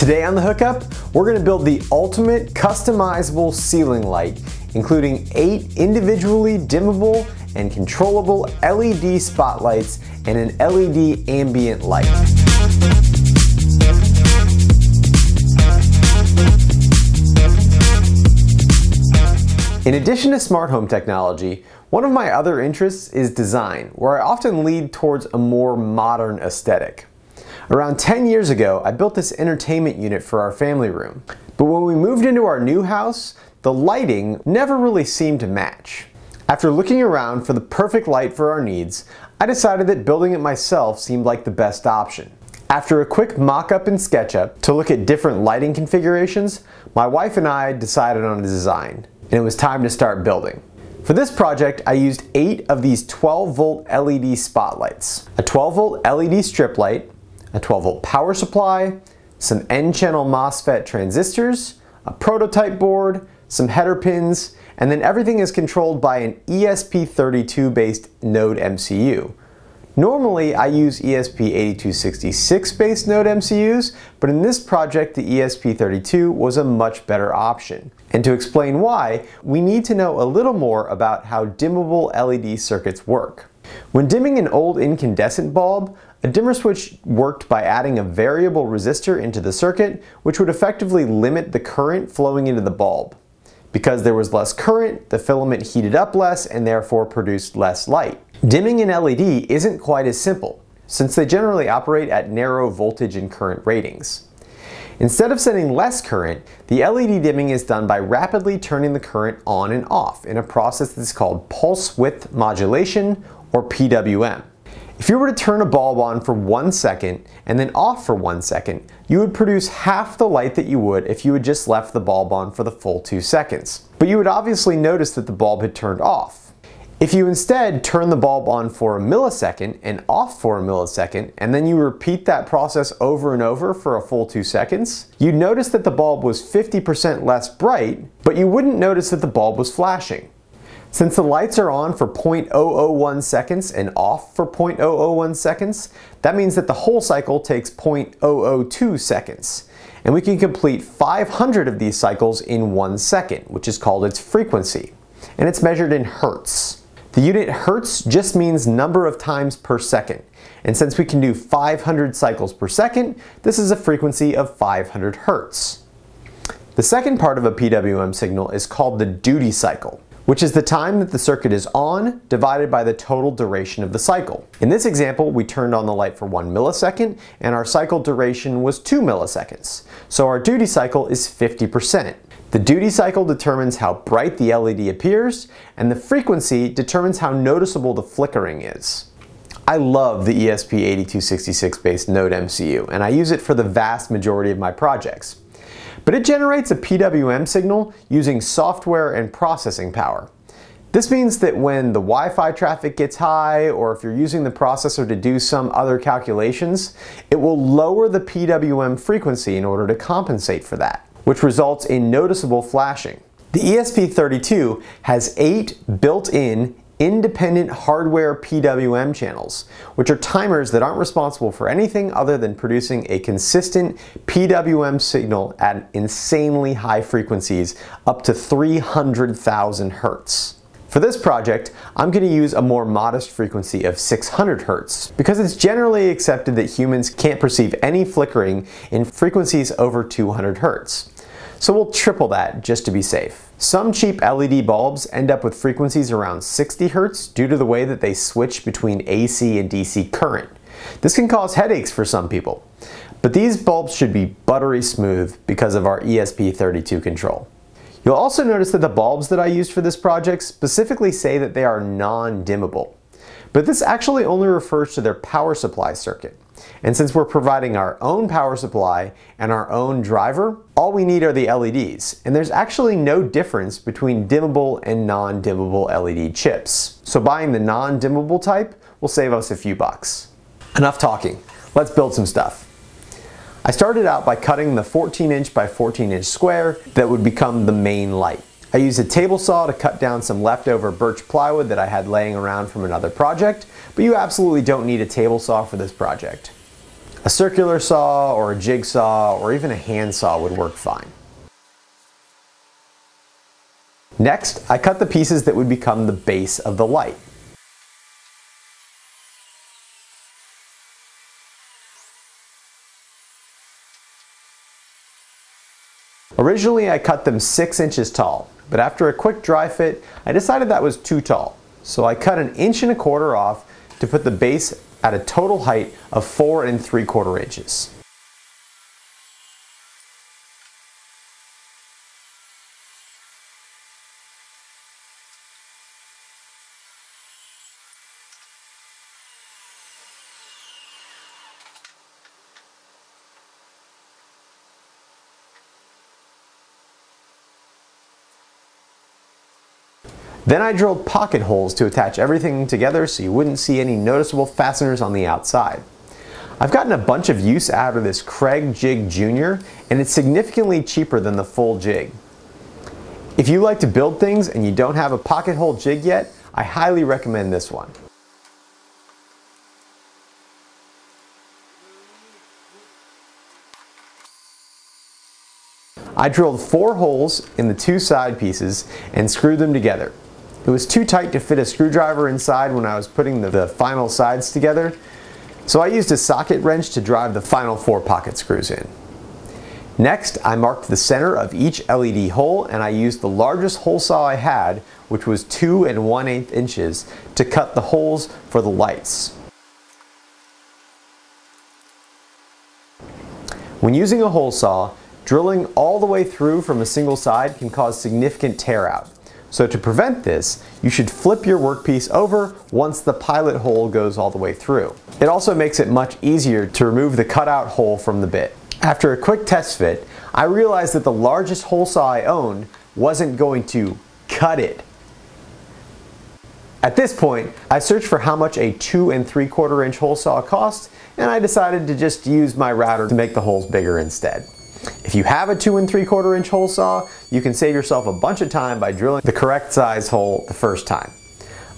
Today on The Hookup, we're gonna build the ultimate customizable ceiling light, including eight individually dimmable and controllable LED spotlights and an LED ambient light. In addition to smart home technology, one of my other interests is design, where I often lead towards a more modern aesthetic. Around 10 years ago, I built this entertainment unit for our family room. But when we moved into our new house, the lighting never really seemed to match. After looking around for the perfect light for our needs, I decided that building it myself seemed like the best option. After a quick mock-up in SketchUp to look at different lighting configurations, my wife and I decided on a design and it was time to start building. For this project, I used eight of these 12 volt LED spotlights, a 12 volt LED strip light, a 12 volt power supply, some N-channel MOSFET transistors, a prototype board, some header pins, and then everything is controlled by an ESP32 based Node MCU. Normally I use ESP8266 based Node MCUs, but in this project the ESP32 was a much better option. And to explain why, we need to know a little more about how dimmable LED circuits work. When dimming an old incandescent bulb, a dimmer switch worked by adding a variable resistor into the circuit, which would effectively limit the current flowing into the bulb. Because there was less current, the filament heated up less and therefore produced less light. Dimming an LED isn't quite as simple, since they generally operate at narrow voltage and current ratings. Instead of sending less current, the LED dimming is done by rapidly turning the current on and off in a process that's called pulse width modulation or PWM. If you were to turn a bulb on for one second and then off for one second, you would produce half the light that you would if you had just left the bulb on for the full two seconds. But you would obviously notice that the bulb had turned off. If you instead turn the bulb on for a millisecond and off for a millisecond, and then you repeat that process over and over for a full two seconds, you'd notice that the bulb was 50% less bright, but you wouldn't notice that the bulb was flashing. Since the lights are on for 0.001 seconds and off for 0.001 seconds, that means that the whole cycle takes 0.002 seconds. And we can complete 500 of these cycles in one second, which is called its frequency. And it's measured in hertz. The unit hertz just means number of times per second. And since we can do 500 cycles per second, this is a frequency of 500 hertz. The second part of a PWM signal is called the duty cycle, which is the time that the circuit is on divided by the total duration of the cycle. In this example, we turned on the light for one millisecond and our cycle duration was two milliseconds. So our duty cycle is 50%. The duty cycle determines how bright the LED appears, and the frequency determines how noticeable the flickering is. I love the ESP8266 based Node MCU, and I use it for the vast majority of my projects. But it generates a PWM signal using software and processing power. This means that when the Wi-Fi traffic gets high, or if you're using the processor to do some other calculations, it will lower the PWM frequency in order to compensate for that which results in noticeable flashing. The ESP32 has eight built-in independent hardware PWM channels, which are timers that aren't responsible for anything other than producing a consistent PWM signal at insanely high frequencies, up to 300,000 Hertz. For this project, I'm going to use a more modest frequency of 600 Hz because it's generally accepted that humans can't perceive any flickering in frequencies over 200 Hz. So we'll triple that just to be safe. Some cheap LED bulbs end up with frequencies around 60 Hz due to the way that they switch between AC and DC current. This can cause headaches for some people. But these bulbs should be buttery smooth because of our ESP32 control. You'll also notice that the bulbs that I used for this project specifically say that they are non-dimmable. But this actually only refers to their power supply circuit. And since we're providing our own power supply and our own driver, all we need are the LEDs. And there's actually no difference between dimmable and non-dimmable LED chips. So buying the non-dimmable type will save us a few bucks. Enough talking, let's build some stuff. I started out by cutting the 14 inch by 14 inch square that would become the main light. I used a table saw to cut down some leftover birch plywood that I had laying around from another project, but you absolutely don't need a table saw for this project. A circular saw or a jigsaw or even a handsaw would work fine. Next, I cut the pieces that would become the base of the light. Originally I cut them 6 inches tall, but after a quick dry fit, I decided that was too tall. So I cut an inch and a quarter off to put the base at a total height of 4 and 3 quarter inches. Then I drilled pocket holes to attach everything together so you wouldn't see any noticeable fasteners on the outside. I've gotten a bunch of use out of this Kreg Jig Junior and it's significantly cheaper than the full jig. If you like to build things and you don't have a pocket hole jig yet, I highly recommend this one. I drilled four holes in the two side pieces and screwed them together. It was too tight to fit a screwdriver inside when I was putting the, the, final sides together, so I used a socket wrench to drive the final four pocket screws in. Next, I marked the center of each LED hole and I used the largest hole saw I had, which was 2 and 1 8 inches, to cut the holes for the lights. When using a hole saw, drilling all the way through from a single side can cause significant tear out. So to prevent this, you should flip your workpiece over once the pilot hole goes all the way through. It also makes it much easier to remove the cutout hole from the bit. After a quick test fit, I realized that the largest hole saw I owned wasn't going to cut it. At this point, I searched for how much a 2 and 3 quarter inch hole saw cost, and I decided to just use my router to make the holes bigger instead. If you have a 2 and 3 quarter inch hole saw, you can save yourself a bunch of time by drilling the correct size hole the first time.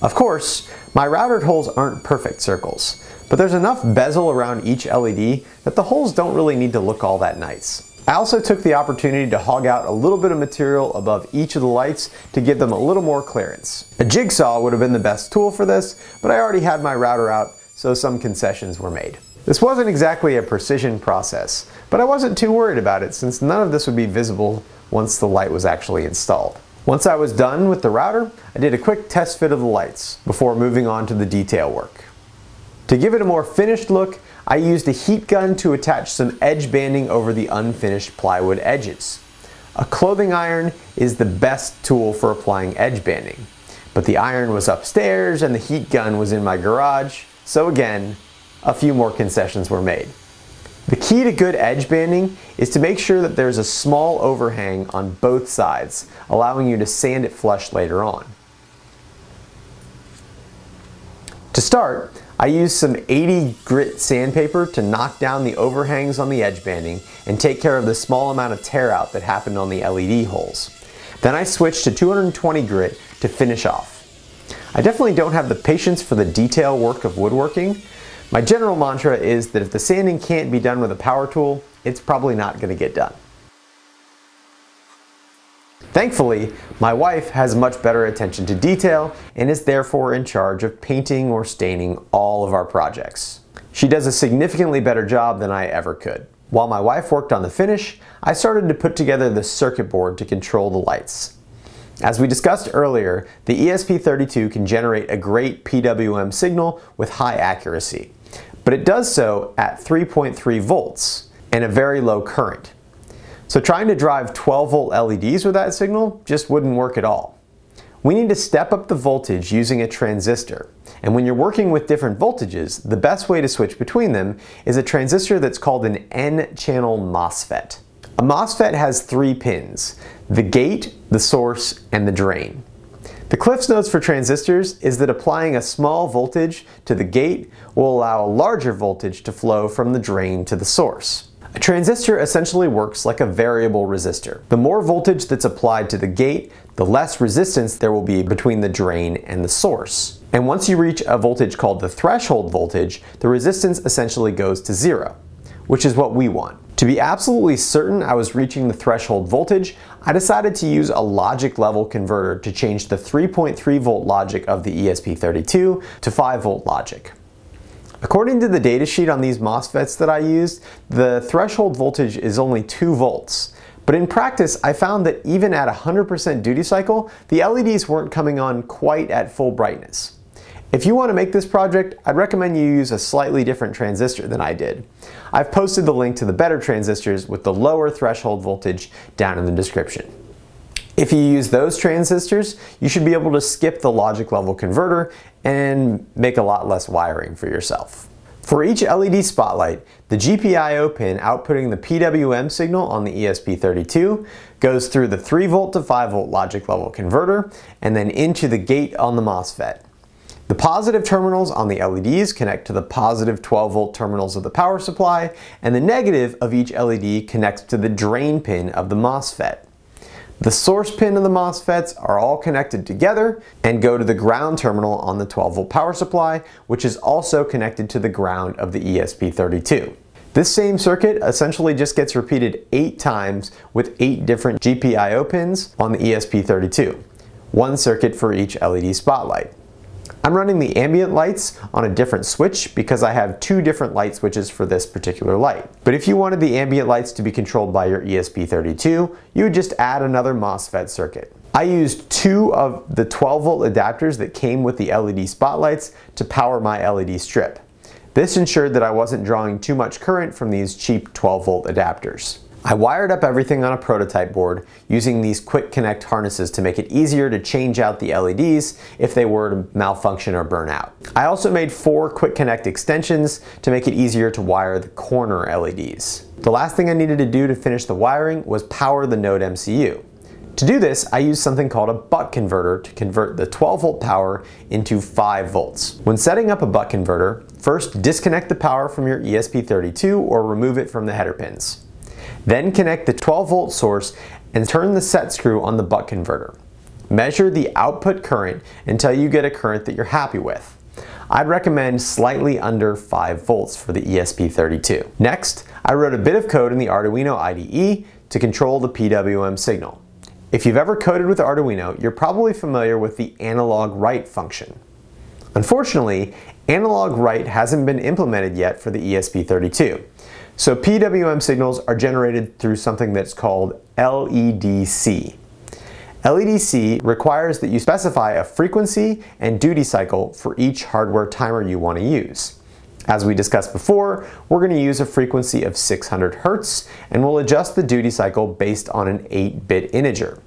Of course, my routed holes aren't perfect circles, but there's enough bezel around each LED that the holes don't really need to look all that nice. I also took the opportunity to hog out a little bit of material above each of the lights to give them a little more clearance. A jigsaw would have been the best tool for this, but I already had my router out, so some concessions were made. This wasn't exactly a precision process, but I wasn't too worried about it since none of this would be visible once the light was actually installed. Once I was done with the router, I did a quick test fit of the lights before moving on to the detail work. To give it a more finished look, I used a heat gun to attach some edge banding over the unfinished plywood edges. A clothing iron is the best tool for applying edge banding, but the iron was upstairs and the heat gun was in my garage, so again, a few more concessions were made. The key to good edge banding is to make sure that there's a small overhang on both sides, allowing you to sand it flush later on. To start, I used some 80 grit sandpaper to knock down the overhangs on the edge banding and take care of the small amount of tear out that happened on the LED holes. Then I switched to 220 grit to finish off. I definitely don't have the patience for the detail work of woodworking, my general mantra is that if the sanding can't be done with a power tool, it's probably not going to get done. Thankfully, my wife has much better attention to detail and is therefore in charge of painting or staining all of our projects. She does a significantly better job than I ever could. While my wife worked on the finish, I started to put together the circuit board to control the lights. As we discussed earlier, the ESP32 can generate a great PWM signal with high accuracy but it does so at 3.3 volts and a very low current. So trying to drive 12 volt LEDs with that signal just wouldn't work at all. We need to step up the voltage using a transistor. And when you're working with different voltages, the best way to switch between them is a transistor that's called an N-channel MOSFET. A MOSFET has three pins, the gate, the source, and the drain. The Cliffs Notes for transistors is that applying a small voltage to the gate will allow a larger voltage to flow from the drain to the source. A transistor essentially works like a variable resistor. The more voltage that's applied to the gate, the less resistance there will be between the drain and the source. And once you reach a voltage called the threshold voltage, the resistance essentially goes to zero. which is what we want. To be absolutely certain I was reaching the threshold voltage, I decided to use a logic level converter to change the 3.3 volt logic of the ESP32 to 5 volt logic. According to the datasheet on these MOSFETs that I used, the threshold voltage is only 2 volts. But in practice, I found that even at 100% duty cycle, the LEDs weren't coming on quite at full brightness. If you want to make this project, I'd recommend you use a slightly different transistor than I did. I've posted the link to the better transistors with the lower threshold voltage down in the description. If you use those transistors, you should be able to skip the logic level converter and make a lot less wiring for yourself. For each LED spotlight, the GPIO pin outputting the PWM signal on the ESP32 goes through the 3 volt to 5 volt logic level converter and then into the gate on the MOSFET. The positive terminals on the LEDs connect to the positive 12 volt terminals of the power supply, and the negative of each LED connects to the drain pin of the MOSFET. The source pin of the MOSFETs are all connected together and go to the ground terminal on the 12 volt power supply, which is also connected to the ground of the ESP32. This same circuit essentially just gets repeated eight times with eight different GPIO pins on the ESP32, one circuit for each LED spotlight. I'm running the ambient lights on a different switch because I have two different light switches for this particular light. But if you wanted the ambient lights to be controlled by your ESP32, you would just add another MOSFET circuit. I used two of the 12 volt adapters that came with the LED spotlights to power my LED strip. This ensured that I wasn't drawing too much current from these cheap 12 volt adapters. I wired up everything on a prototype board using these quick connect harnesses to make it easier to change out the LEDs if they were to malfunction or burn out. I also made four quick connect extensions to make it easier to wire the corner LEDs. The last thing I needed to do to finish the wiring was power the Node MCU. To do this, I used something called a buck converter to convert the 12 volt power into 5 volts. When setting up a buck converter, first disconnect the power from your ESP32 or remove it from the header pins. Then connect the 12 volt source and turn the set screw on the buck converter. Measure the output current until you get a current that you're happy with. I'd recommend slightly under 5 volts for the ESP32. Next, I wrote a bit of code in the Arduino IDE to control the PWM signal. If you've ever coded with Arduino, you're probably familiar with the analog write function. Unfortunately, analog write hasn't been implemented yet for the ESP32. So PWM signals are generated through something that's called LEDC. LEDC requires that you specify a frequency and duty cycle for each hardware timer you want to use. As we discussed before, we're going to use a frequency of 600 Hz and we'll adjust the duty cycle based on an 8-bit integer.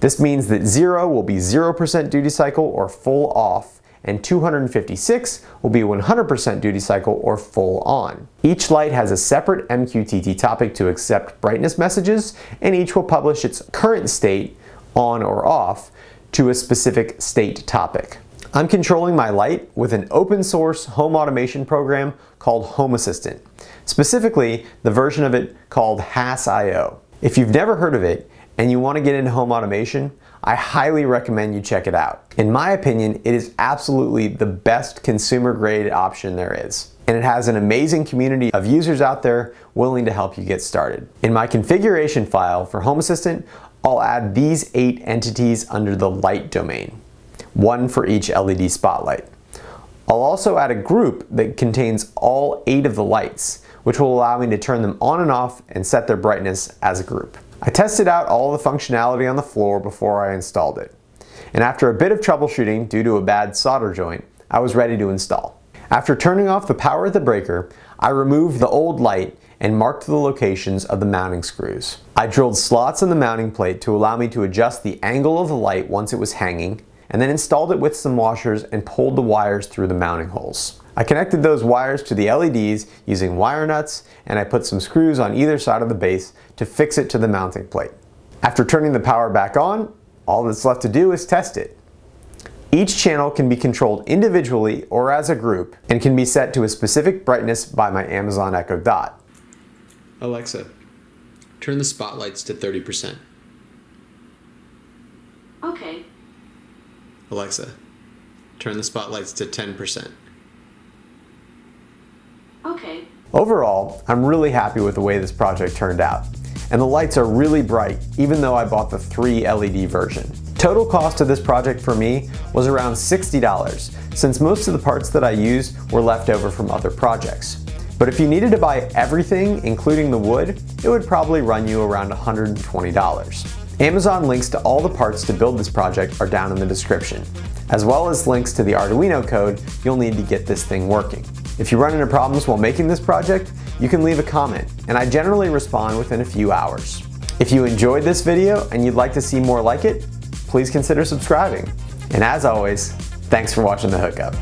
This means that 0 will be 0% duty cycle or full off, and 256 will be 100% duty cycle or full on. Each light has a separate MQTT topic to accept brightness messages, and each will publish its current state, on or off, to a specific state topic. I'm controlling my light with an open source home automation program called Home Assistant, specifically the version of it called HASS.io. If you've never heard of it and you want to get into home automation, I highly recommend you check it out. In my opinion, it is absolutely the best consumer grade option there is. And it has an amazing community of users out there willing to help you get started. In my configuration file for Home Assistant, I'll add these eight entities under the light domain, one for each LED spotlight. I'll also add a group that contains all eight of the lights, which will allow me to turn them on and off and set their brightness as a group. I tested out all the functionality on the floor before I installed it. And after a bit of troubleshooting due to a bad solder joint, I was ready to install. After turning off the power of the breaker, I removed the old light and marked the locations of the mounting screws. I drilled slots in the mounting plate to allow me to adjust the angle of the light once it was hanging, and then installed it with some washers and pulled the wires through the mounting holes. I connected those wires to the LEDs using wire nuts and I put some screws on either side of the base to fix it to the mounting plate. After turning the power back on, all that's left to do is test it. Each channel can be controlled individually or as a group and can be set to a specific brightness by my Amazon Echo Dot. Alexa, turn the spotlights to 30%. Okay. Alexa, turn the spotlights to 10%. Okay. Overall, I'm really happy with the way this project turned out. And the lights are really bright, even though I bought the 3 LED version. Total cost of this project for me was around $60, since most of the parts that I used were left over from other projects. But if you needed to buy everything, including the wood, it would probably run you around $120. Amazon links to all the parts to build this project are down in the description, as well as links to the Arduino code you'll need to get this thing working. If you run into problems while making this project, you can leave a comment, and I generally respond within a few hours. If you enjoyed this video and you'd like to see more like it, please consider subscribing. And as always, thanks for watching The Hookup.